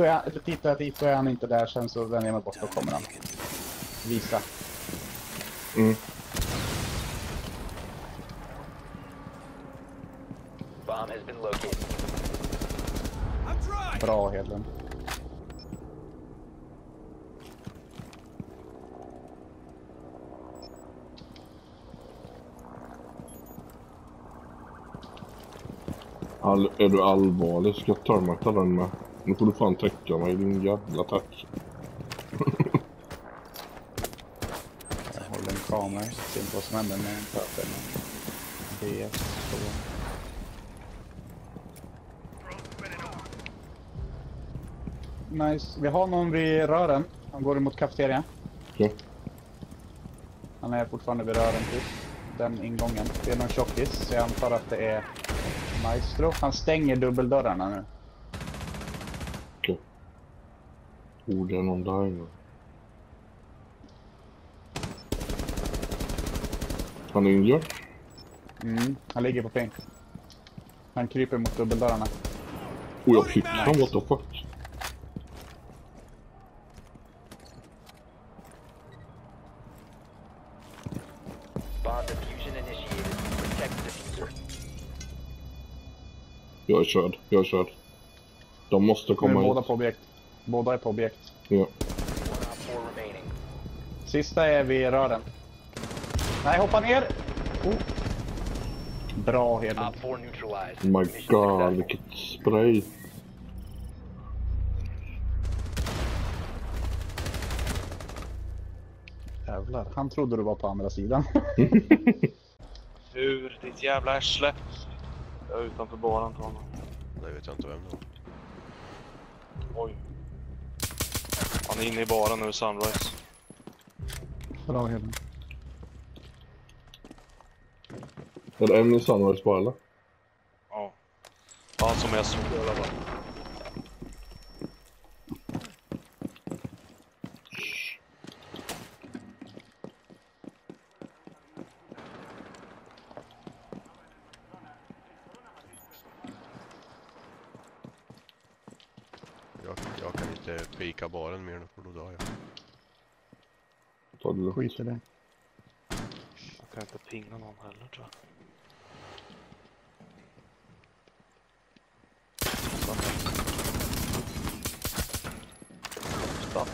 Då är, eller tittar jag dit, då är han inte där. Sen så vänder jag mig bort, då kommer han. Visa. Mm. Bra Hedlund. All, är du allvarlig ska jag termita den med. Nu får du fan täcka mig din jävla tack. Jag håller en kamera. Ser inte vad som händer med en pöbel. BS. Så. Nice. Vi har någon vid rören. Han går emot kafeterian. Okej. Han är fortfarande vid rören typ. Den ingången. Det är någon tjockis. Så jag antar att det är Maestro. Han stänger dubbeldörrarna nu. Okej. Där inne. Han är injured. Mm. Han ligger på ping. Han kryper mot dubbeldörrarna. Oh, jag fick han. What the fuck? Jag är körd. Jag är körd. De måste komma båda hit. på objekt. Båda är på objekt. Ja. Sista är vid rören. Nej, hoppa ner! Oh. Bra Hedlund. Oh my god, vilket spray. Jävlar. Han trodde du var på andra sidan. Ur ditt jävla arsle. Jag är utanför baren tar honom. Nej, vet jag inte vem det var. Oj. Han är inne i baren nu, Sunrise. Bra Hedlund. Är det en i Sunrise bara eller? Ja. Han som jag såg i alla fall. Jag, jag kan inte pika baren mer nu för då dör jag. Ta det lugnt. Skit i det. Jag kan inte pinga någon heller tror jag. Stopp.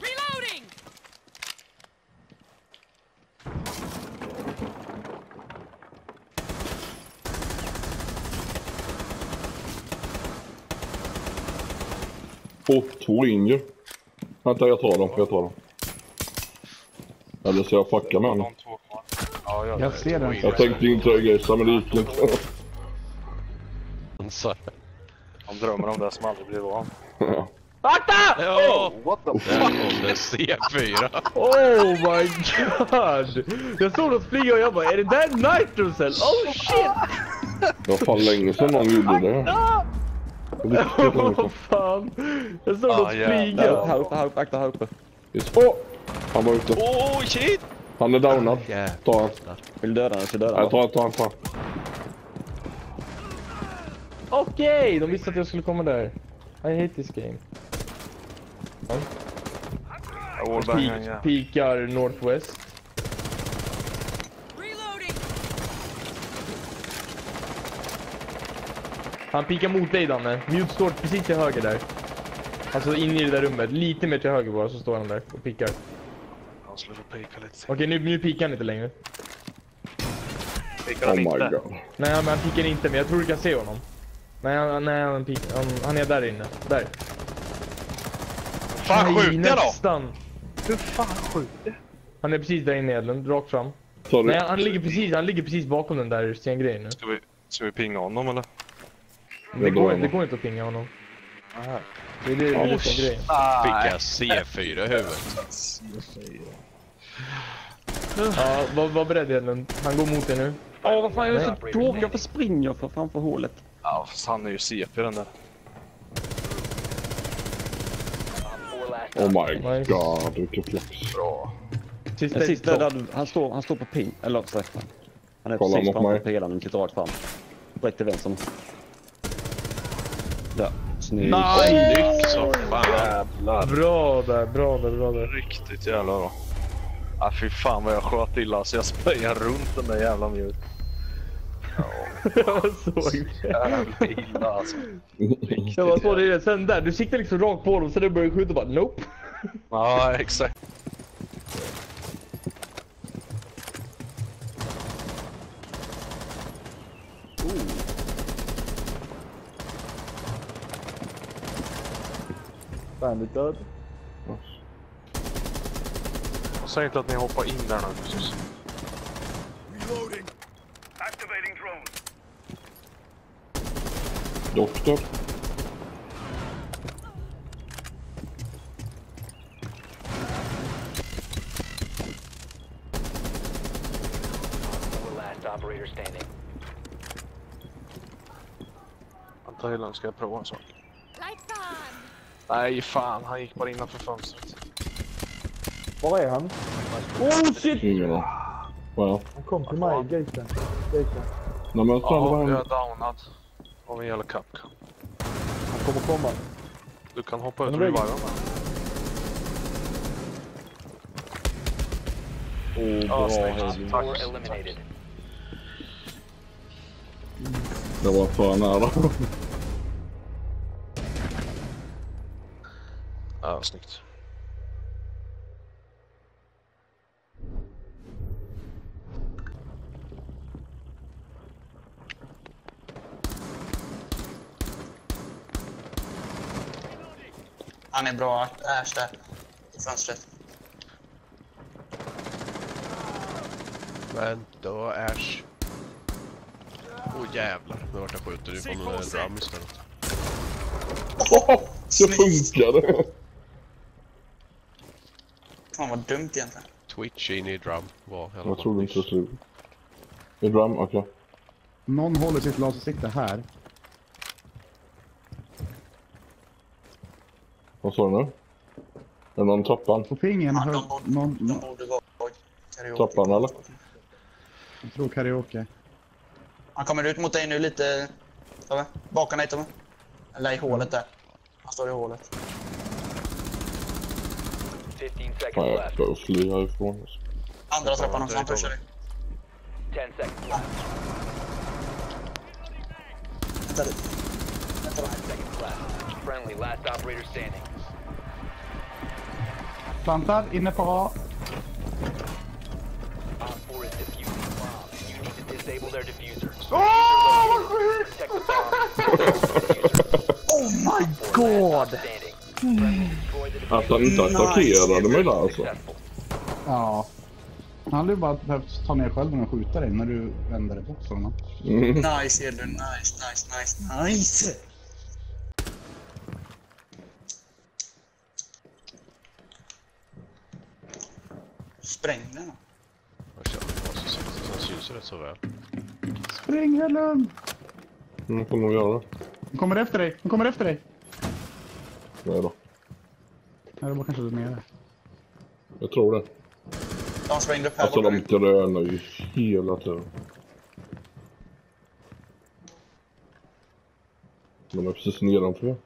Reloading! Åh, två injured. Vänta, jag tar dem. Jag tar dem. Eller så jag fuckar med honom. Ja, jag, Jag ser den. Jag tänkte interrogera men det gick inte. Han drömmer om det som aldrig blir av. Ja. Ja! What the det C4. Oh my god! Jag såg dem flyga och jag bara, är det där Nitrocell? Oh shit! Det var fan länge sedan någon gjorde det. Vad fan! Jag såg Ah, dem flyga. Här uppe, här uppe, akta här uppe. Åh! Han var ute. Oh shit! Han är downad. Ta han. Vill döda den så döda Nej, den. ta han, ta han, ta han. Okej, de visste att jag skulle komma där. I hate this game. Wallbangen, Peak, ja. peakar Northwest. Han pikar mot dig Danne. Mute står precis till höger där. Alltså in i det där rummet. Lite mer till höger bara så står han där och pikar. Han skulle få pika lite. Okej nu, nu pikar han inte längre. Pikar Oh han my inte? god. Nej men han pikar inte men jag tror du kan se honom. Nej, han, nej han, pik, han, han är där inne. Där. Fan Nej, skjut det då! nästan. Hur fan skjuter? Han är precis där inne Edlund, rakt fram. Sorry. Nej han ligger precis, han ligger precis bakom den där stengrejen nu. Ska vi, ska vi pinga honom eller? Det går, det går inte att pinga honom. Nej. Det är det, det, är det som är grejen. Fick jag C4 i huvudet. Ja, var, var beredd Edlund. Han går mot dig nu. Åh vad fan jag är så tråkig, varför springer jag för framför hålet? Ja, fast han är ju CP den där. Oh my Nice. god, vilken flex. Bra. Sista sista där, han står, han står på ping, eller efter. Han är Kolla precis framför pelaren, tittar rakt fram. Direkt till vänster. Där. Snyggt. Snyggt som fan. Jävlar. Bra där, bra där, bra där. Riktigt jävla bra. Ah, fy fan vad jag sköt illa så jag sprayade runt den där jävla mjut. Jag såg det. Jävla illa alltså. Jag bara såg det sen där, du siktar liksom rakt på dem, sen du skjuta och bara nope. Ja, exakt. Bandit död. Säg inte att ni hoppar in där nu precis. Doktor. The last operator standing. Helen, ska jag prova en sak? Lights on! Nej fan, han gick bara innanför fönstret. Var är han? Oh shit! Aning. Wow. Han kom till mig, gaten. gaten. Nej men jag tror Ja, var jag är downad. Av en jävla Capcom. Han kommer komma. Du kan hoppa ut mig. Oh, Ja, bra snyggt. Hedin. Tack. Eliminated. Det var för nära. Ja, snyggt. Han är bra, Ash där. I fönstret. Vänta, Ash. Åh oh, jävlar, nu vart jag skjuten ifrån den där drum istället. Det funkade! Fan vad dumt egentligen. Twitch in i drum var alla Jag trodde inte det. I drum? Okej. Någon håller sitt lasersikte här. Vad sa du nu? Är det någon trappan? På pingen Ja, de, borde, någon, de någon, borde vara karaoke. Trappan, eller? jag tror karaoke. Han kommer ut mot dig nu lite. Tobbe. Bakom dig Tobbe. Eller i hålet där. Han står i hålet. 15 Fan, seconds jag left. ska fly härifrån. alltså. Andra trappan också, han pushar 10 seconds left. Vänta lite. 5 seconds left. Friendly, last operator standing. Plantad, inne på A. Op 4 is defusing bomb. You need to disable their diffuser. Oh, Protect the bomb. Oh my god! Friendly, destroy the diffuser. Att han inte attackerade mig där alltså. Ja. Han hade ju bara behövt ta ner skölden och skjuta dig när du vände dig bort från honom. Mm. Nice Edvin, nice, nice, nice, nice! Spräng den. Jag känner vad som syns. Rätt så väl. Spring Helen! Mm, får nog göra. Hon kommer efter dig, hon kommer efter dig! Nej då. Nej, det var kanske du nere. Jag tror det. De sprängde upp här Alltså de nu. grönar ju hela tiden. De är precis nedanför.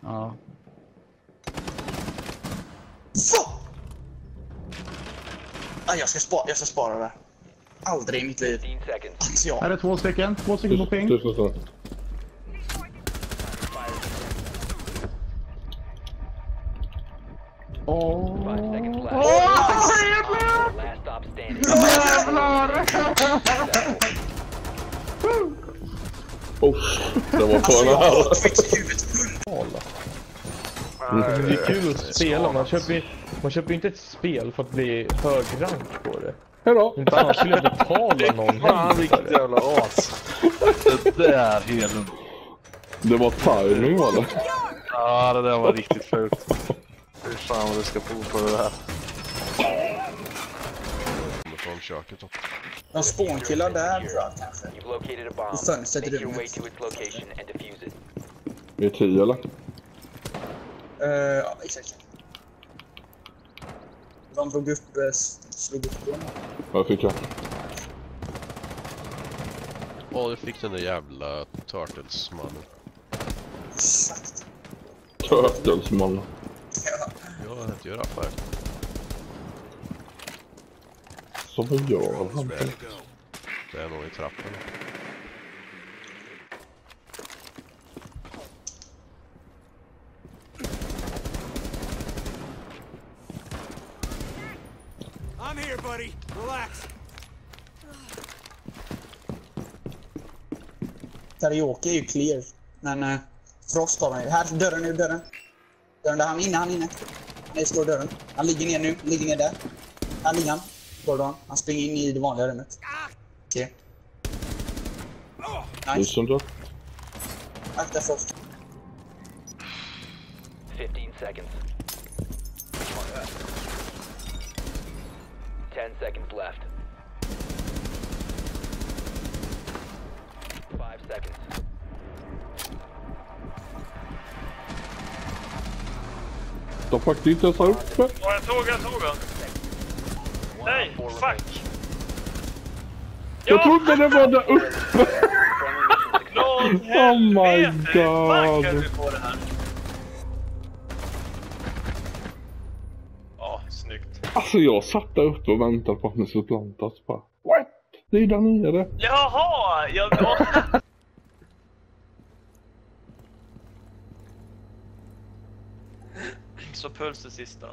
Ja. Fuck! Ah, jag, ska spara, jag ska spara det. Aldrig i mitt liv. 15 seconds. Alltså jag... Här är två stycken, två stycken på ping. Tusen tack. Åh! 5 seconds left. Last stop standing. Oh, det var Alltså jag har huvudet hund. Det är kul att spela, man köper man köper inte ett spel för att bli hög rank på det. Hejdå! Inte annars skulle jag betala någon Fan för vilket det. jävla as. Det där Hedlund. Det var timing var det. Ja, det där var riktigt fult. Fy fan vad du ska få på det här. Från köket då. De spånkillar där tror jag kanske. Och fönstret i rummet. Vi är tio eller? Uh, ja, exakt. De drog upp, eh, slog upp dem. Vad fick jag? Åh, du fick den där jävla Turtles-mannen. Stötdelsman. Ja. Jag heter ju Rafael. Så vad gör han? Det är nog i trapporna. I'm here, buddy. Relax. Karaoke är ju clear. Men uh, Frost har ju. Här, dörren nu, dörren. Dörren där, han är inne, han är inne. Han är i dörren. Han ligger ner nu, ligger ner där. Här ligger han. Gordon. Han springer in i det vanliga rummet. Okej. Nice. Tusen då? Akta Frost. 15 seconds. 10 seconds left. 5 seconds. De faktiskt inte ens här uppe. Ja, jag såg, jag såg den. Nej, fuck! Jag trodde det var där uppe. Låt Oh my God. vi få det här? Ja, snyggt. Alltså jag satt där uppe och väntade på att ni skulle plantas. Bara, What? Det är där nere. Jaha! Jag... Ja. Så puls det sista då.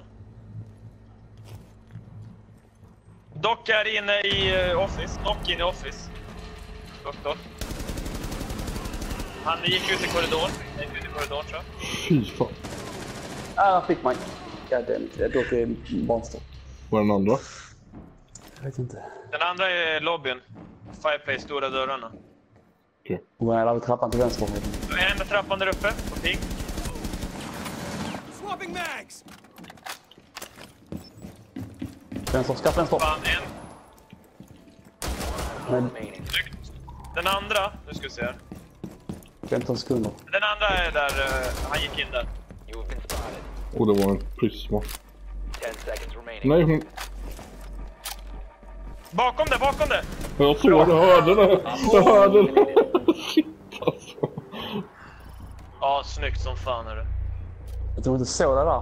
Dock är inne i eh, Office. Dock inne i Office. Dock, dock. Han gick ut i korridoren. Han gick ut i korridoren tror jag. Fy fan. Ah, han fick mig. God damn it. Jag åker i monster. Vad är den andra? Jag vet inte. Den andra är lobbyn. Fireplace, stora dörrarna. Hon går ner över trappan till vänster. Enda trappan där uppe, på ping. Swapping mags. Vänster, skaffa vänster. Fan, en. Men. Den andra, nu ska vi se här. 15 sekunder. Den andra är där, eh, han gick in där. Och det var en prisma. 10 seconds remaining. Nej hon... Bakom det, bakom det! Jag såg det, jag hörde det. Jag hörde det. Shit alltså. Ja, snyggt som fan är det. Jag tror inte så det där.